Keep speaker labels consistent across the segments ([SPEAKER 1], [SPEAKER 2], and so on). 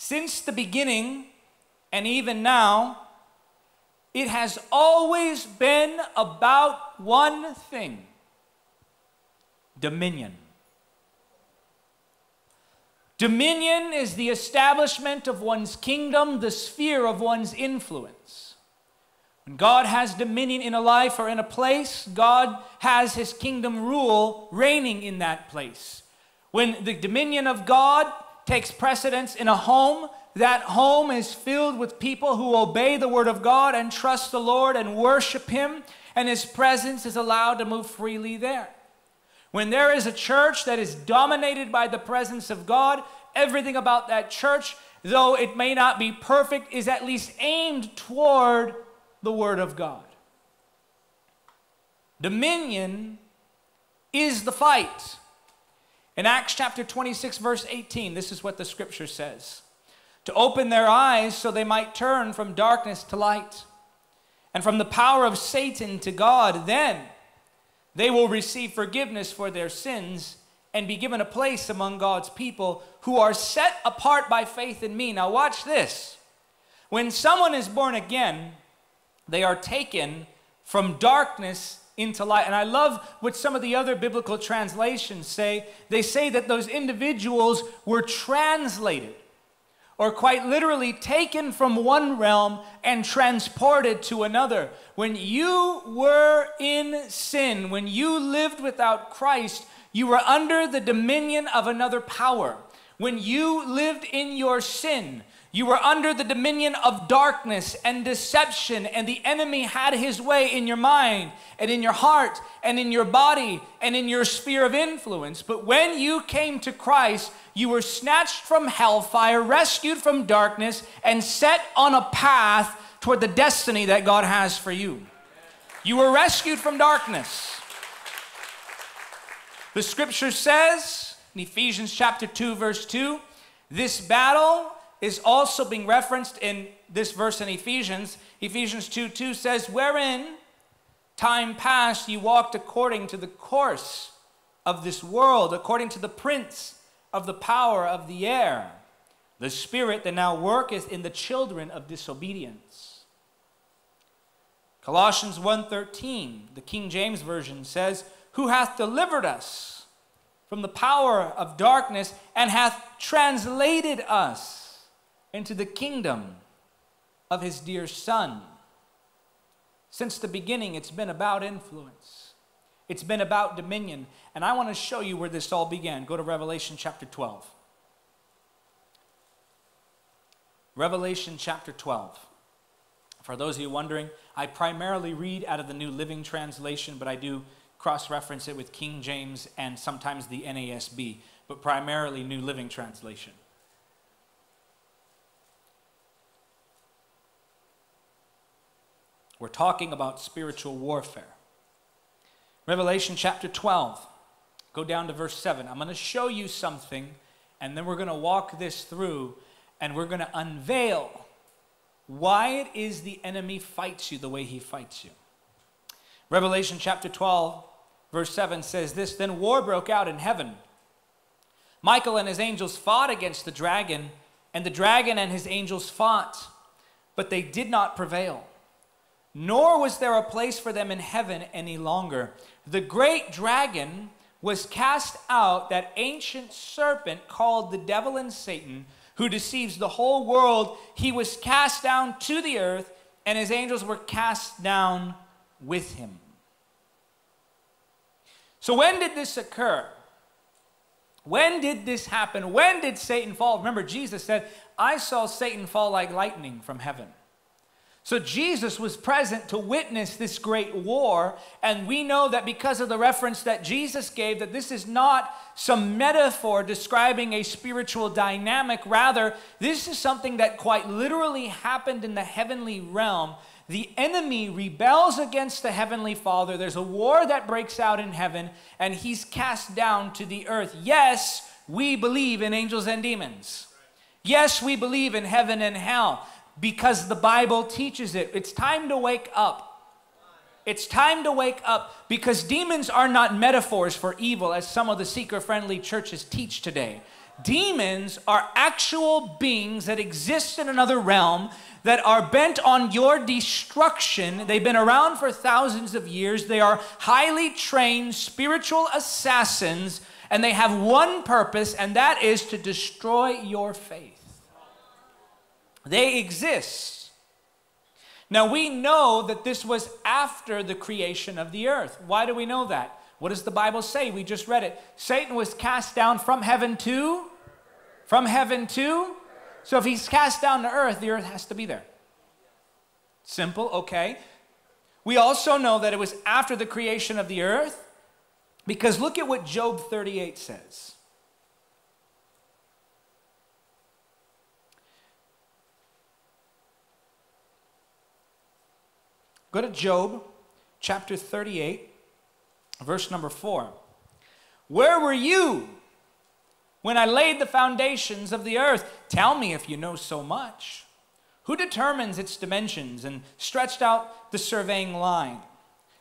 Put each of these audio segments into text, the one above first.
[SPEAKER 1] since the beginning and even now, it has always been about one thing dominion. Dominion is the establishment of one's kingdom, the sphere of one's influence. When God has dominion in a life or in a place, God has his kingdom rule reigning in that place. When the dominion of God takes precedence in a home, that home is filled with people who obey the word of God and trust the Lord and worship him, and his presence is allowed to move freely there. When there is a church that is dominated by the presence of God, everything about that church, though it may not be perfect, is at least aimed toward the Word of God. Dominion is the fight. In Acts chapter 26, verse 18, this is what the scripture says to open their eyes so they might turn from darkness to light and from the power of Satan to God. Then they will receive forgiveness for their sins and be given a place among God's people who are set apart by faith in me. Now, watch this. When someone is born again, they are taken from darkness into light. And I love what some of the other biblical translations say. They say that those individuals were translated or quite literally taken from one realm and transported to another. When you were in sin, when you lived without Christ, you were under the dominion of another power. When you lived in your sin, you were under the dominion of darkness and deception, and the enemy had his way in your mind and in your heart and in your body and in your sphere of influence. But when you came to Christ, you were snatched from hellfire, rescued from darkness, and set on a path toward the destiny that God has for you. You were rescued from darkness. The scripture says in Ephesians chapter 2, verse 2, this battle is also being referenced in this verse in Ephesians. Ephesians 2 2 says, Wherein time past you walked according to the course of this world, according to the prince of the power of the air, the spirit that now worketh in the children of disobedience. Colossians 1:13, the King James version says, "Who hath delivered us from the power of darkness and hath translated us into the kingdom of his dear son." Since the beginning, it's been about influence. It's been about dominion. And I want to show you where this all began. Go to Revelation chapter 12. Revelation chapter 12. For those of you wondering, I primarily read out of the New Living Translation, but I do cross reference it with King James and sometimes the NASB, but primarily New Living Translation. We're talking about spiritual warfare. Revelation chapter 12. Go down to verse 7. I'm going to show you something, and then we're going to walk this through, and we're going to unveil why it is the enemy fights you the way he fights you. Revelation chapter 12, verse 7 says this Then war broke out in heaven. Michael and his angels fought against the dragon, and the dragon and his angels fought, but they did not prevail. Nor was there a place for them in heaven any longer the great dragon was cast out, that ancient serpent called the devil and Satan, who deceives the whole world. He was cast down to the earth, and his angels were cast down with him. So, when did this occur? When did this happen? When did Satan fall? Remember, Jesus said, I saw Satan fall like lightning from heaven. So Jesus was present to witness this great war, and we know that because of the reference that Jesus gave, that this is not some metaphor describing a spiritual dynamic. Rather, this is something that quite literally happened in the heavenly realm. The enemy rebels against the heavenly Father. There's a war that breaks out in heaven, and he's cast down to the earth. Yes, we believe in angels and demons. Yes, we believe in heaven and hell because the Bible teaches it. It's time to wake up. It's time to wake up because demons are not metaphors for evil, as some of the seeker friendly churches teach today. Demons are actual beings that exist in another realm that are bent on your destruction. They've been around for thousands of years. They are highly trained spiritual assassins, and they have one purpose, and that is to destroy your faith. They exist. Now, we know that this was after the creation of the earth. Why do we know that? What does the Bible say? We just read it. Satan was cast down from heaven to? From heaven to? So if he's cast down to earth, the earth has to be there. Simple, okay. We also know that it was after the creation of the earth because look at what Job 38 says. Go to Job chapter 38, verse number 4. Where were you when I laid the foundations of the earth? Tell me if you know so much. Who determines its dimensions and stretched out the surveying line?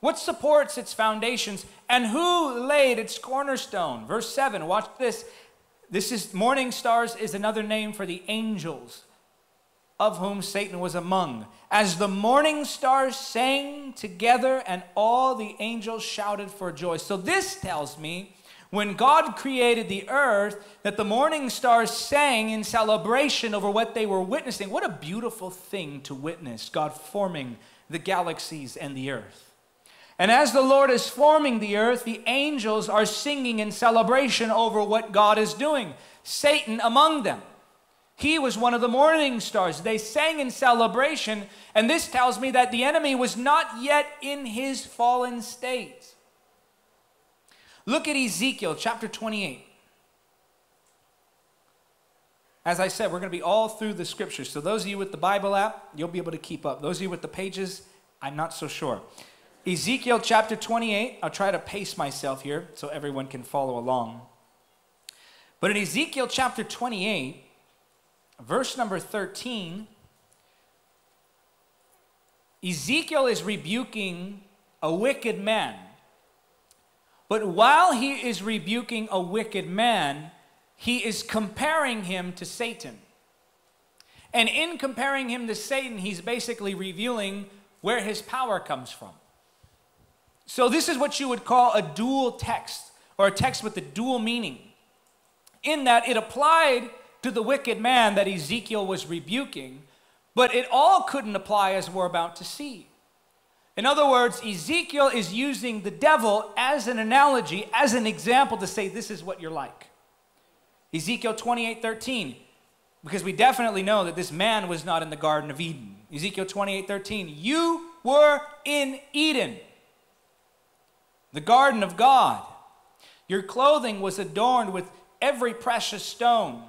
[SPEAKER 1] What supports its foundations and who laid its cornerstone? Verse 7, watch this. This is morning stars is another name for the angels of whom Satan was among. As the morning stars sang together and all the angels shouted for joy. So this tells me when God created the earth that the morning stars sang in celebration over what they were witnessing. What a beautiful thing to witness, God forming the galaxies and the earth. And as the Lord is forming the earth, the angels are singing in celebration over what God is doing. Satan among them. He was one of the morning stars. They sang in celebration, and this tells me that the enemy was not yet in his fallen state. Look at Ezekiel chapter 28. As I said, we're going to be all through the scriptures. So, those of you with the Bible app, you'll be able to keep up. Those of you with the pages, I'm not so sure. Ezekiel chapter 28, I'll try to pace myself here so everyone can follow along. But in Ezekiel chapter 28, verse number 13, Ezekiel is rebuking a wicked man. But while he is rebuking a wicked man, he is comparing him to Satan. And in comparing him to Satan, he's basically revealing where his power comes from. So, this is what you would call a dual text, or a text with a dual meaning, in that it applied to the wicked man that Ezekiel was rebuking, but it all couldn't apply as we're about to see. In other words, Ezekiel is using the devil as an analogy, as an example to say, this is what you're like. Ezekiel 28 13, because we definitely know that this man was not in the Garden of Eden. Ezekiel 28 13, you were in Eden, the garden of God. Your clothing was adorned with every precious stone.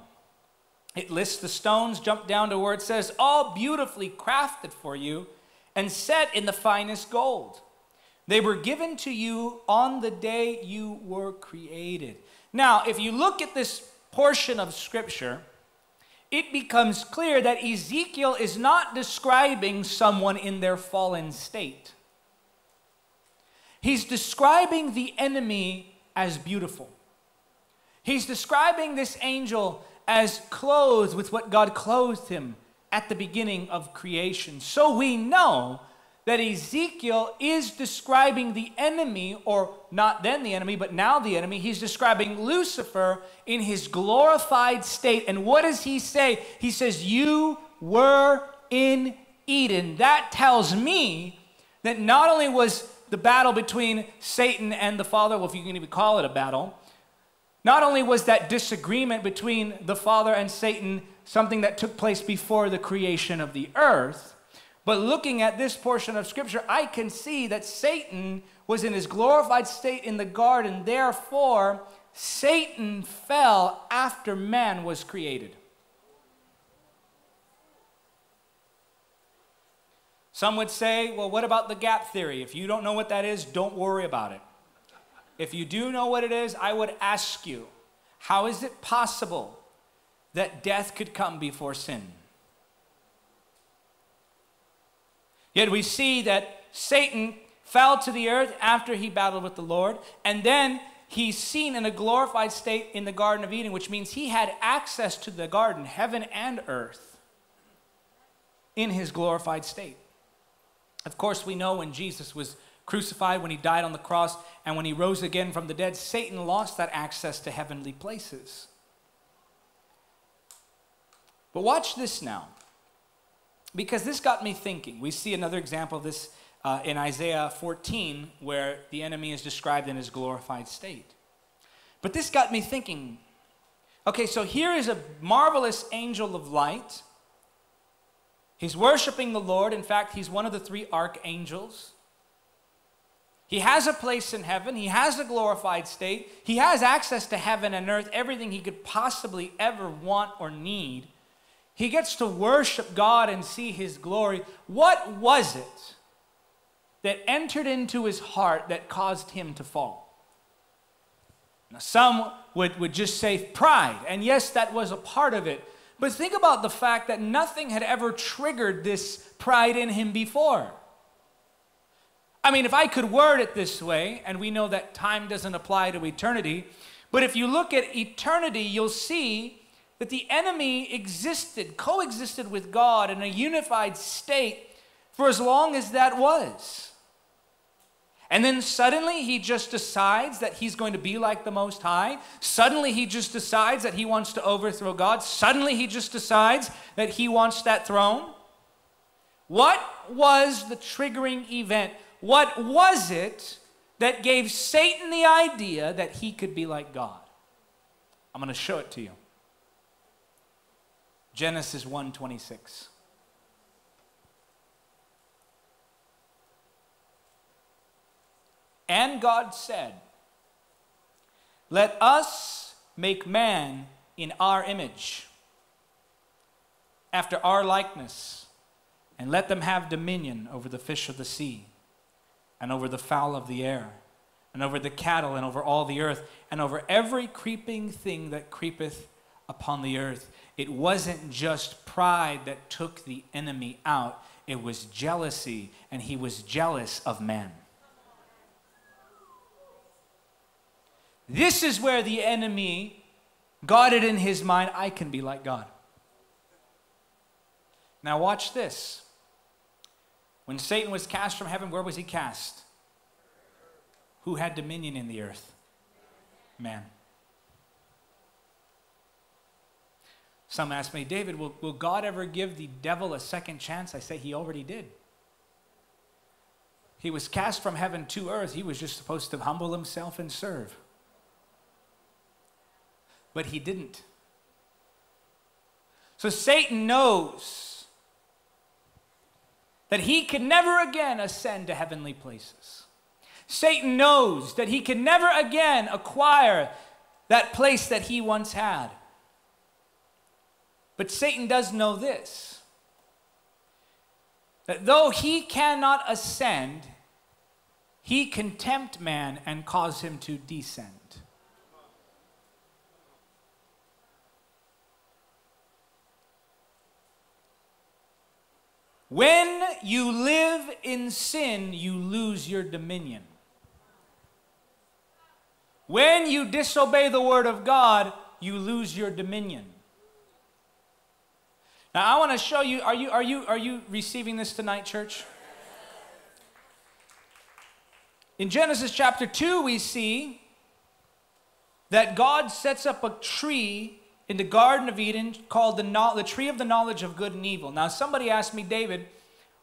[SPEAKER 1] It lists the stones, jump down to where it says, all beautifully crafted for you and set in the finest gold. They were given to you on the day you were created. Now, if you look at this portion of Scripture, it becomes clear that Ezekiel is not describing someone in their fallen state. He's describing the enemy as beautiful. He's describing this angel as clothed with what God clothed him at the beginning of creation. So we know that Ezekiel is describing the enemy, or not then the enemy, but now the enemy. He's describing Lucifer in his glorified state. And what does he say? He says, You were in Eden. That tells me that not only was the battle between Satan and the Father, well, if you can even call it a battle, not only was that disagreement between the Father and Satan something that took place before the creation of the earth, but looking at this portion of Scripture, I can see that Satan was in his glorified state in the garden. Therefore, Satan fell after man was created. Some would say, well, what about the gap theory? If you don't know what that is, don't worry about it. If you do know what it is, I would ask you, how is it possible that death could come before sin? Yet we see that Satan fell to the earth after he battled with the Lord, and then he's seen in a glorified state in the Garden of Eden, which means he had access to the garden, heaven and earth, in his glorified state. Of course, we know when Jesus was crucified, when he died on the cross, and when he rose again from the dead, Satan lost that access to heavenly places. But watch this now, because this got me thinking. We see another example of this uh, in Isaiah 14, where the enemy is described in his glorified state. But this got me thinking okay, so here is a marvelous angel of light. He's worshiping the Lord. In fact, he's one of the three archangels. He has a place in heaven. He has a glorified state. He has access to heaven and earth, everything he could possibly ever want or need. He gets to worship God and see his glory. What was it that entered into his heart that caused him to fall? Now, some would, would just say pride, and yes, that was a part of it. But think about the fact that nothing had ever triggered this pride in him before. I mean, if I could word it this way, and we know that time doesn't apply to eternity, but if you look at eternity, you'll see that the enemy existed, coexisted with God in a unified state for as long as that was. And then suddenly he just decides that he's going to be like the Most High. Suddenly he just decides that he wants to overthrow God. Suddenly he just decides that he wants that throne. What was the triggering event? What was it that gave Satan the idea that he could be like God? I'm going to show it to you. Genesis 1:26. And God said, Let us make man in our image, after our likeness, and let them have dominion over the fish of the sea, and over the fowl of the air, and over the cattle, and over all the earth, and over every creeping thing that creepeth upon the earth. It wasn't just pride that took the enemy out, it was jealousy, and he was jealous of men. This is where the enemy got it in his mind I can be like God. Now, watch this. When Satan was cast from heaven, where was he cast? Who had dominion in the earth? Man. Some ask me, David, will, will God ever give the devil a second chance? I say he already did. He was cast from heaven to earth. He was just supposed to humble himself and serve but he didn't. So Satan knows that he can never again ascend to heavenly places. Satan knows that he can never again acquire that place that he once had. But Satan does know this that though he cannot ascend, he can tempt man and cause him to descend. When you live in sin, you lose your dominion. When you disobey the word of God, you lose your dominion. Now I want to show you are you are you are you receiving this tonight church? In Genesis chapter 2 we see that God sets up a tree in the Garden of Eden called the, the tree of the knowledge of good and evil. Now, somebody asked me, David,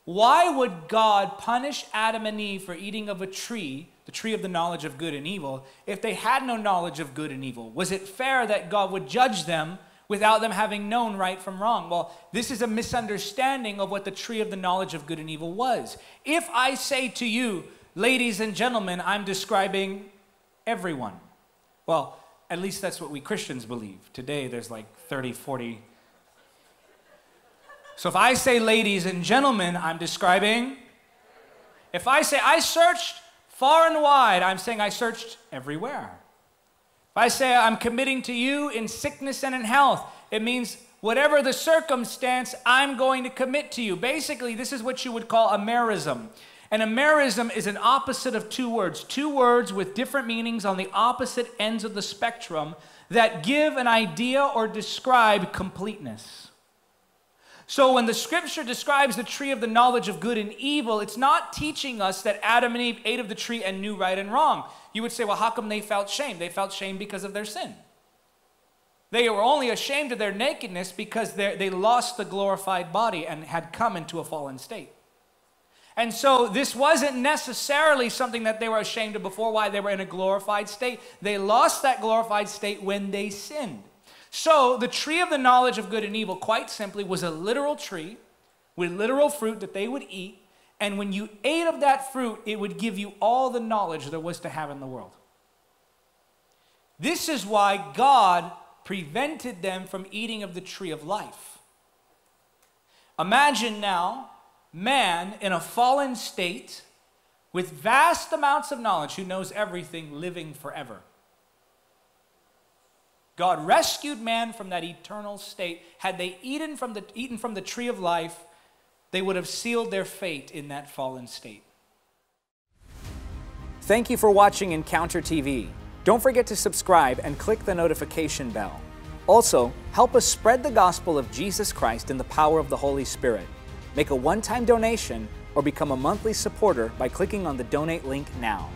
[SPEAKER 1] why would God punish Adam and Eve for eating of a tree, the tree of the knowledge of good and evil, if they had no knowledge of good and evil? Was it fair that God would judge them without them having known right from wrong? Well, this is a misunderstanding of what the tree of the knowledge of good and evil was. If I say to you, ladies and gentlemen, I'm describing everyone. Well, at least that's what we Christians believe. Today, there's like 30, 40. So if I say ladies and gentlemen, I'm describing. If I say I searched far and wide, I'm saying I searched everywhere. If I say I'm committing to you in sickness and in health, it means whatever the circumstance, I'm going to commit to you. Basically, this is what you would call a merism. And a merism is an opposite of two words, two words with different meanings on the opposite ends of the spectrum that give an idea or describe completeness. So when the scripture describes the tree of the knowledge of good and evil, it's not teaching us that Adam and Eve ate of the tree and knew right and wrong. You would say, well, how come they felt shame? They felt shame because of their sin. They were only ashamed of their nakedness because they lost the glorified body and had come into a fallen state. And so this wasn't necessarily something that they were ashamed of before, why they were in a glorified state. They lost that glorified state when they sinned. So the tree of the knowledge of good and evil, quite simply, was a literal tree with literal fruit that they would eat. And when you ate of that fruit, it would give you all the knowledge there was to have in the world. This is why God prevented them from eating of the tree of life. Imagine now man in a fallen state with vast amounts of knowledge who knows everything living forever. God rescued man from that eternal state. Had they eaten from the, eaten from the tree of life, they would have sealed their fate in that fallen state.
[SPEAKER 2] Thank you for watching Encounter TV. Don't forget to subscribe and click the notification bell. Also, help us spread the gospel of Jesus Christ in the power of the Holy Spirit. Make a one time donation or become a monthly supporter by clicking on the donate link now.